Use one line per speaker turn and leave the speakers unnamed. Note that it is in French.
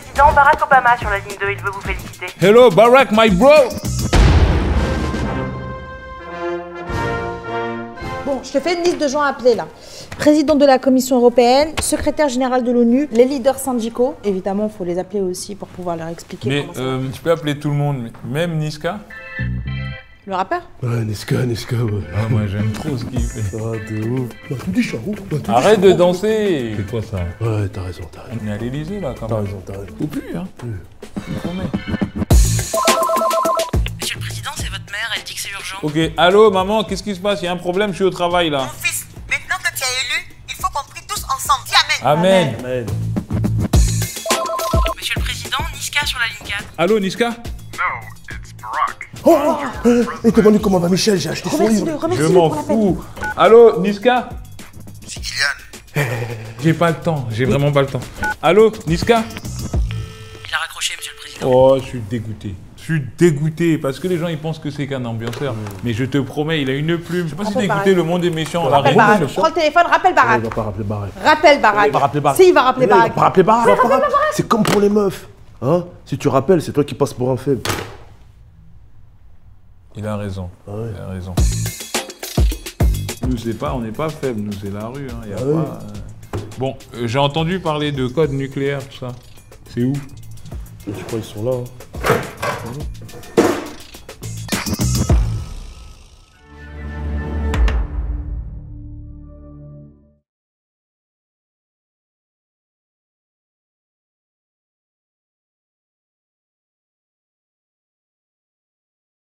Président, Barack Obama sur la ligne 2, il veut vous féliciter.
Hello, Barack, my bro
Bon, je te fais une liste de gens à appeler là. Président de la Commission européenne, secrétaire général de l'ONU, les leaders syndicaux. Évidemment, il faut les appeler aussi pour pouvoir leur expliquer
Mais
comment ça
euh, tu peux appeler tout le monde, même Niska?
Le rappeur
Ouais, Niska, Niska, ouais.
Ah, moi j'aime trop ce qu'il fait.
Ah, de ouf. Dis charou. Dis
Arrête de
charou.
danser
C'est quoi ça
Ouais, t'as raison, t'as raison.
On est à l'Elysée là quand
T'as
même.
raison, t'as raison.
Ou plus, hein promets.
Monsieur le Président, c'est votre mère, elle dit que c'est urgent.
Ok, allô maman, qu'est-ce qui se passe? Il y a un problème, je suis au travail là.
Mon fils, maintenant que tu es élu, il faut qu'on prie tous ensemble. Dis Amen.
Amen.
Amen.
Monsieur le Président, Niska sur la ligne 4.
Allô Niska?
Oh, euh, et demande comment va Michel, j'ai acheté son livre.
Je m'en fous. Allô Niska
C'est Kylian.
J'ai pas le temps, j'ai vraiment pas le temps. Allô Niska
Il a raccroché, Monsieur le Président.
Oh, je suis dégoûté. Je suis dégoûté parce que les gens ils pensent que c'est qu'un ambianceur. Mais je te promets, il a une plume. Je sais pas si t'as écouté. Le Monde est méchant.
Rappelle. Barack. Prends le téléphone, rappelle
Il
Barack.
va pas rappeler Barack.
Rappelle Barack.
Il va rappeler Barack.
Si, il va rappeler Barack.
Il va pas rappeler Barack. C'est comme pour les meufs. Hein Si tu rappelles, c'est toi qui passes pour un faible.
Il a raison.
Ah ouais.
Il a raison. Nous, c'est pas, on n'est pas faibles, nous, c'est la rue. Hein. y a
Ah
pas,
ouais.
euh. Bon, euh, j'ai entendu parler de code nucléaire, tout ça. C'est où?
Je crois qu'ils sont là. hein.